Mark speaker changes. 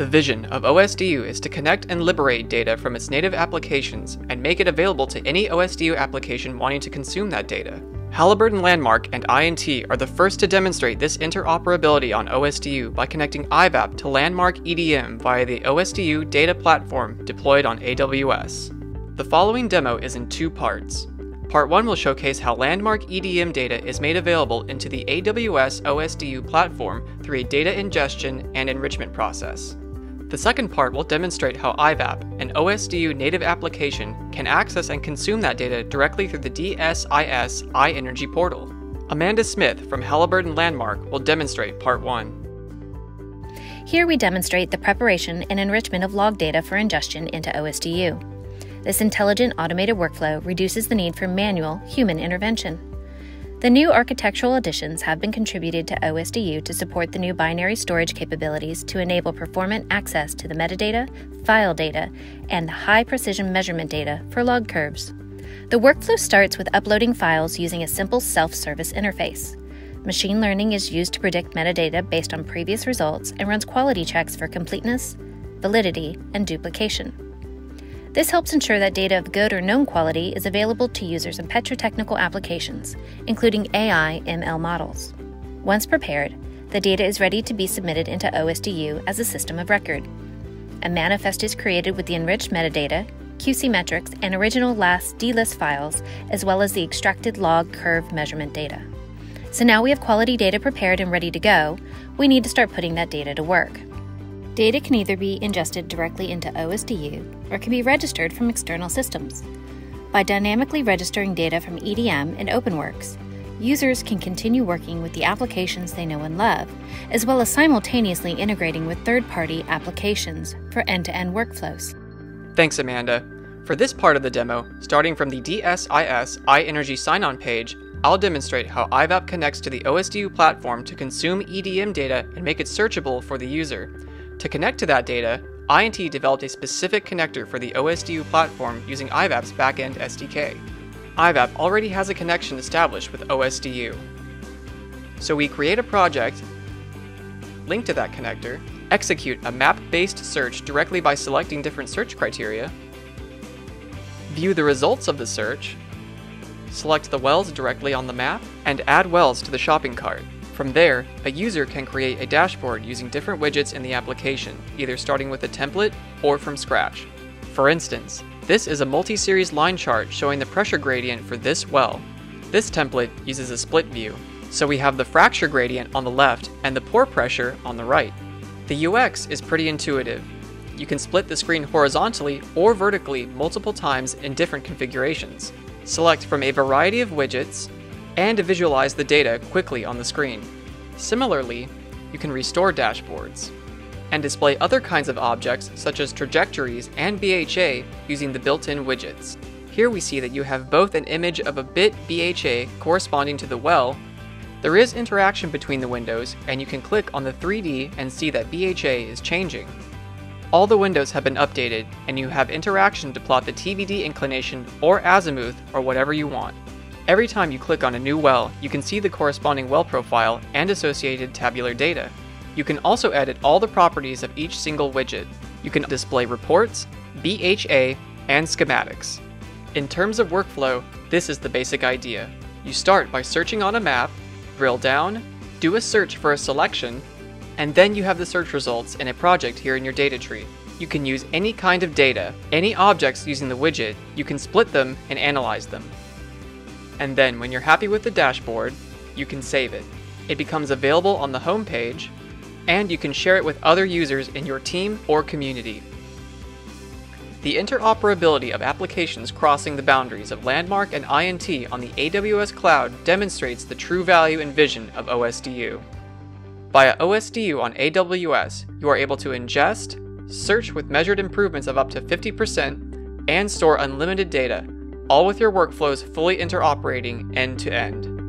Speaker 1: The vision of OSDU is to connect and liberate data from its native applications and make it available to any OSDU application wanting to consume that data. Halliburton Landmark and INT are the first to demonstrate this interoperability on OSDU by connecting IVAAP to Landmark EDM via the OSDU data platform deployed on AWS. The following demo is in two parts. Part 1 will showcase how Landmark EDM data is made available into the AWS OSDU platform through a data ingestion and enrichment process. The second part will demonstrate how IVAAP, an OSDU native application, can access and consume that data directly through the DSIS iEnergy portal. Amanda Smith from Halliburton Landmark will demonstrate Part 1.
Speaker 2: Here we demonstrate the preparation and enrichment of log data for ingestion into OSDU. This intelligent automated workflow reduces the need for manual human intervention. The new architectural additions have been contributed to OSDU to support the new binary storage capabilities to enable performant access to the metadata, file data, and the high precision measurement data for log curves. The workflow starts with uploading files using a simple self service interface. Machine learning is used to predict metadata based on previous results and runs quality checks for completeness, validity, and duplication. This helps ensure that data of good or known quality is available to users in petrotechnical applications, including AI ML models. Once prepared, the data is ready to be submitted into OSDU as a system of record. A manifest is created with the enriched metadata, QC metrics, and original LAS DLIS files, as well as the extracted log curve measurement data. So now we have quality data prepared and ready to go, we need to start putting that data to work. Data can either be ingested directly into OSDU or can be registered from external systems. By dynamically registering data from EDM and OpenWorks, users can continue working with the applications they know and love, as well as simultaneously integrating with third party applications for end to end workflows.
Speaker 1: Thanks, Amanda. For this part of the demo, starting from the DSIS iEnergy sign on page, I'll demonstrate how IVAAP connects to the OSDU platform to consume EDM data and make it searchable for the user. To connect to that data, INT developed a specific connector for the OSDU platform using IVAAP's backend SDK. IVAAP already has a connection established with OSDU. So we create a project, link to that connector, execute a map-based search directly by selecting different search criteria, view the results of the search, select the wells directly on the map, and add wells to the shopping cart. From there, a user can create a dashboard using different widgets in the application, either starting with a template or from scratch. For instance, this is a multi-series line chart showing the pressure gradient for this well. This template uses a split view, so we have the fracture gradient on the left and the pore pressure on the right. The UX is pretty intuitive. You can split the screen horizontally or vertically multiple times in different configurations. Select from a variety of widgets and to visualize the data quickly on the screen. Similarly, you can restore dashboards and display other kinds of objects such as trajectories and BHA using the built-in widgets. Here we see that you have both an image of a bit BHA corresponding to the well. There is interaction between the windows and you can click on the 3D and see that BHA is changing. All the windows have been updated and you have interaction to plot the TVD inclination or azimuth or whatever you want. Every time you click on a new well, you can see the corresponding well profile and associated tabular data. You can also edit all the properties of each single widget. You can display reports, BHA, and schematics. In terms of workflow, this is the basic idea. You start by searching on a map, drill down, do a search for a selection, and then you have the search results in a project here in your data tree. You can use any kind of data, any objects using the widget, you can split them and analyze them and then when you're happy with the dashboard, you can save it. It becomes available on the home page, and you can share it with other users in your team or community. The interoperability of applications crossing the boundaries of Landmark and INT on the AWS cloud demonstrates the true value and vision of OSDU. Via OSDU on AWS, you are able to ingest, search with measured improvements of up to 50%, and store unlimited data all with your workflows fully interoperating end to end.